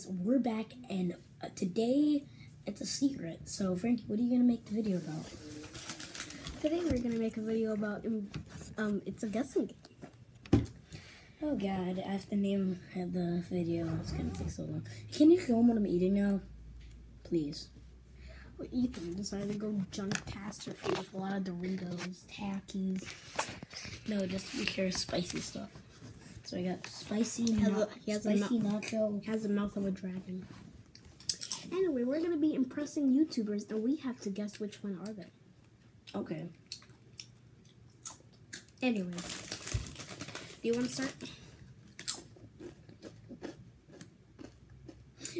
guys, we're back, and uh, today it's a secret. So, Frankie, what are you gonna make the video about? Today we're gonna make a video about um, um it's a guessing game. Oh God, I have to name the video. It's gonna take so long. Can you film what I'm eating now, please? Well, Ethan decided to go junk past her food with a lot of Doritos, Takis. No, just be sure spicy stuff. So I got spicy, Has a- he has a spicy nacho. Has the mouth of a dragon. Anyway, we're gonna be impressing YouTubers, and we have to guess which one are they. Okay. Anyway, do you want to start?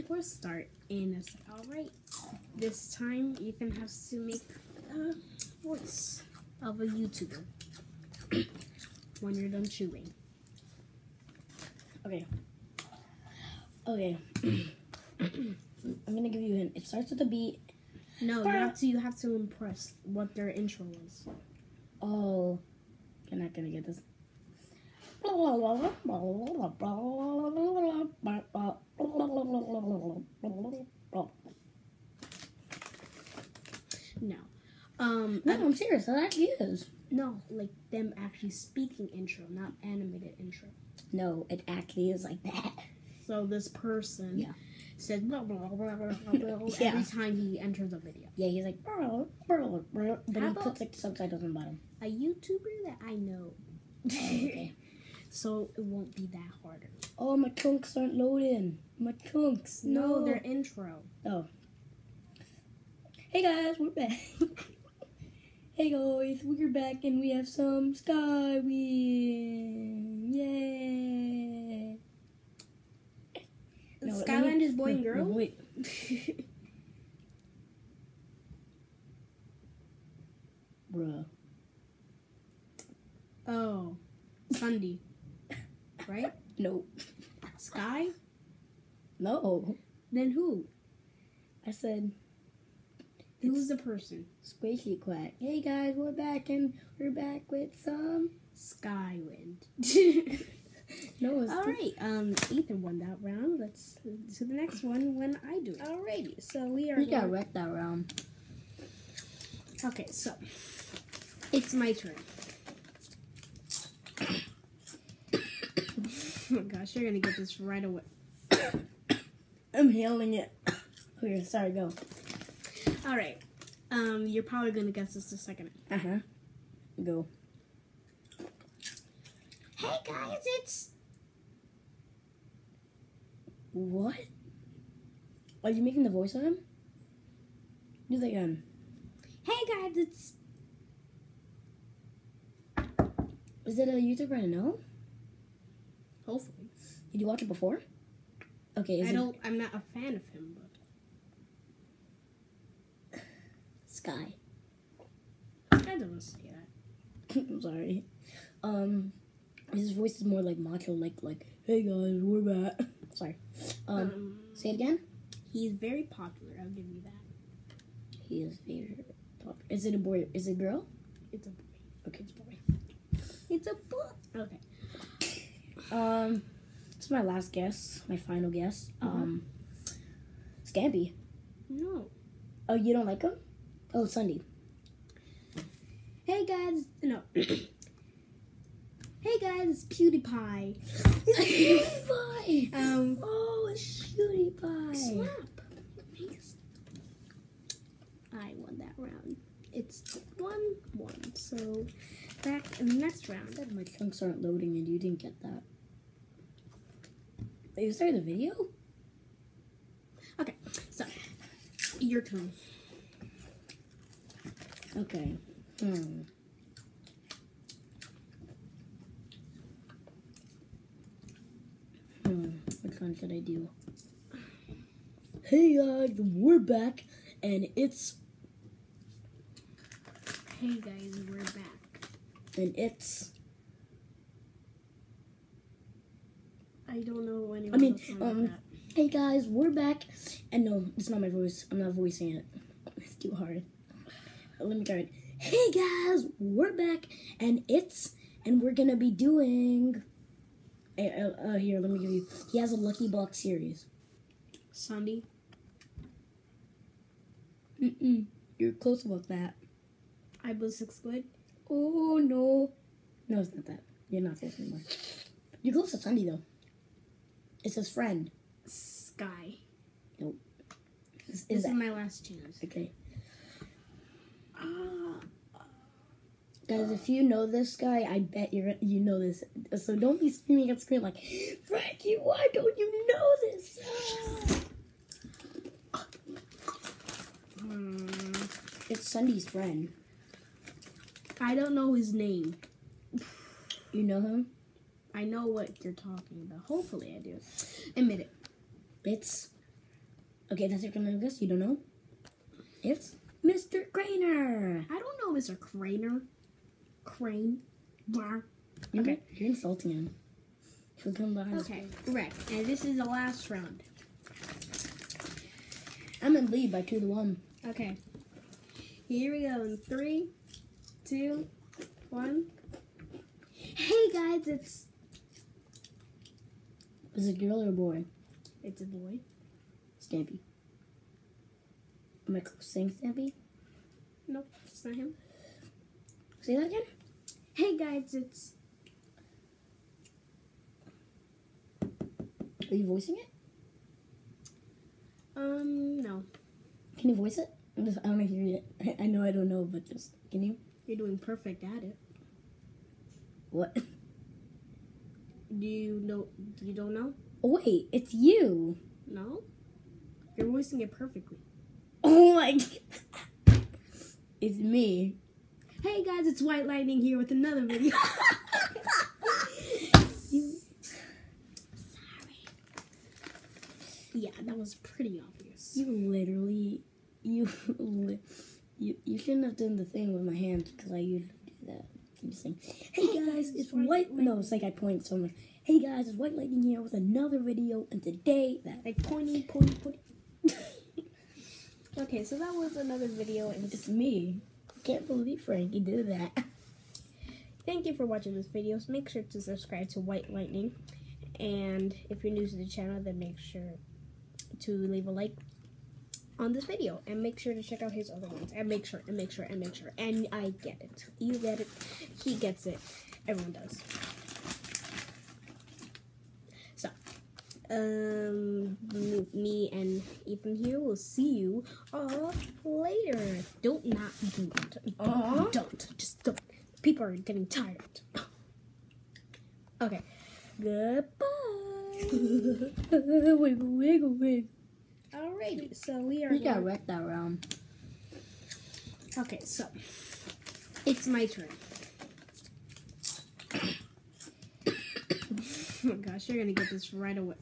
We'll start in a sec. All right. This time, Ethan has to make a voice of a YouTuber when you're done chewing. Okay. Okay. I'm gonna give you a hint. It starts with a beat. No, you have to. You have to impress what their intro is. Oh, you're not gonna get this. No. Um. No, I'm serious. That actually is. No, like them actually speaking intro, not animated intro. No, it actually is like that. So this person Yeah. says blah, blah, blah, blah, blah, blah, Yeah. every time he enters a video. Yeah, he's like, "Brr, brr, brr," but How he puts like subtitles on the bottom. A YouTuber that I know. Oh, okay. So it won't be that harder. Oh, my chunks aren't loading. My chunks. No, No, their intro. Oh. Hey guys, we're back. hey guys, we're back and we have some Skywin. Yay. No, let me- is boy and girl. no, wait. Bruh. oh, SSundee, right? No. Sky. No. Then who? I said Who's the person? squishy quack. Hey guys, we're back and we're back with some. Skywind. No, it's All right. Um, Ethan won that round. Let's to the next one when I do it. Alrighty. So we are. We got wrecked that round. Okay, so it's my turn. oh my gosh, you're gonna get this right away. I'm hailing it. Okay, sorry, go. All right. Um, you're probably gonna guess this the second. Uh huh. Go. Hey guys, it's What? Are you making the voice of him? Do that again. hey guys, it's Is it a YouTuber I know? hopefully. Did you watch it before? Okay, is I don't. I'm not a fan of him, but Sky? I don't say that. I'm sorry. Um, his voice is more like macho, like like, hey guys, we're back. sorry. Um, Um, say it again. he's very popular. I'll give you that. He is very popular. Is it a boy? Is it a girl? It's a boy. Okay, it's a boy. It's a boy. Okay. Um, it's my last guess, my final guess. Um, Stampy. No. Oh, you don't like him? Oh, SSundee. Hey guys, no. hey guys, it's PewDiePie. PewDiePie. Um, Oh, it's PewDiePie. slap. I won that round. It's one one. So back in the next round. my chunks aren't loading and you didn't get that. Wait, started the video? Okay, so your turn. Okay. Hmm. Hmm. Which one should I do? Hey guys, we're back, and it's Hey guys, we're back. and it's. I don't know anyone I mean, like um, that. Hey guys, we're back, and no, it's not my voice. I'm not voicing it. It's too hard. Let me try it. Hey guys, we're back, and it's and we're gonna be doing. Uh, uh, here, let me give you. He has a Lucky Block series. Sandy. Mm-mm. You're close about that. I blew sixth grade. Oh no. No, it's not that. You're not close anymore. You're close to SSundee though. It's his friend. Sky. Is, This is is my last chance. okay? Guys, if you know this guy, I bet you're you know this. So don't be screaming at screen like, Frankie, why don't you know this? Hmm. It's SSundee's friend. I don't know his name. You know him? I know what you're talking about. Hopefully, I do. Admit it. It's okay. That's your gonna guess. You don't know? It's Mr. Crainer. I don't know Mr. Crainer. Crane. Bar. You're, Okay. you're insulting him. He'll come behind. Okay, correct. And this is the last round. I'm in lead by two to one. Okay. Here we go in three, two, one. Hey guys, it's Is it a girl or a boy? it's a boy. Stampy. Am I saying Stampy? Nope, it's not him. Say that again. Hey guys, it's Are you voicing it? um no. Can you voice it? I'm just, I to hear it. I, I know I don't know, but just can you? You're doing perfect at it. What? Do you know? You don't know? Oh, wait, it's you. No. You're voicing it perfectly. God. It's me. Hey guys, it's White Lightning here with another video. Yeah, that was pretty obvious. You literally, you, li- you, you shouldn't have done the thing with my hands because I usually do that. I'm just saying, hey guys, it's white. No, it's like I point so much. Hey guys, it's White Lightning here with another video, and today that Like pointy, pointy, pointy. okay, so that was another video, and it's me. Can't believe Frankie did that. thank you for watching this video. So make sure to subscribe to White Lightning, and if you're new to the channel, then make sure to leave a like on this video, and make sure to check out his other ones, and make sure, and make sure, and make sure, and I get it. You get it. He gets it. Everyone does. So, um, me- and Ethan here will see you all later. Don't not do it. Aw. Don't. Just don't. People are getting tired. Okay. Goodbye. wiggle, wiggle, wiggle. Alrighty. So we are. We got wrecked that round. Okay. So it's my turn. oh my gosh, you're gonna get this right away.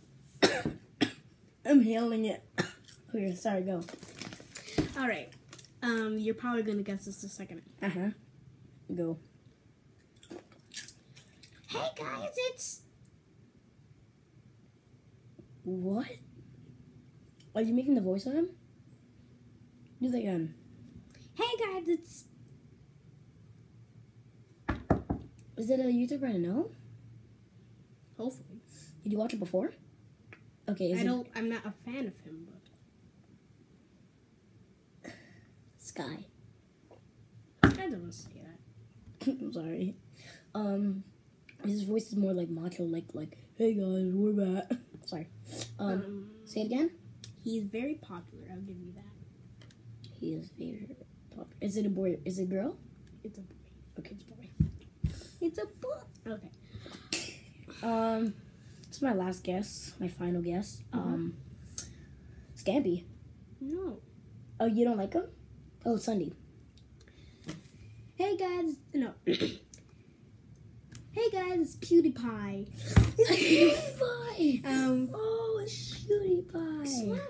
I'm hailing it. Okay, sorry, go. All right. Um, you're probably gonna guess this the second. Uh huh. Go. Hey guys, it's What? Are you making the voice of him? Do that again. Hey guys, it's Is it a YouTuber I know? hopefully. Did you watch it before? Okay, is I don't. I'm not a fan of him, but Sky? I don't say that. I'm sorry. Um, his voice is more like macho, like like, hey guys, we're back. sorry. Um, Um, say it again. he's very popular. I'll give you that. He is very pop. Is it a boy? Is it a girl? It's a boy. Okay, it's a boy. It's a boy. Okay. Um, it's my last guess, my final guess. Um, Stampy. No. Oh, you don't like him? Oh, SSundee. Hey guys. No. hey guys, it's PewDiePie. PewDiePie. Um. Oh, it's PewDiePie. Slap.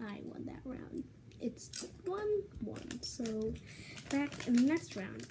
I won that round. It's one one. So back in the next round.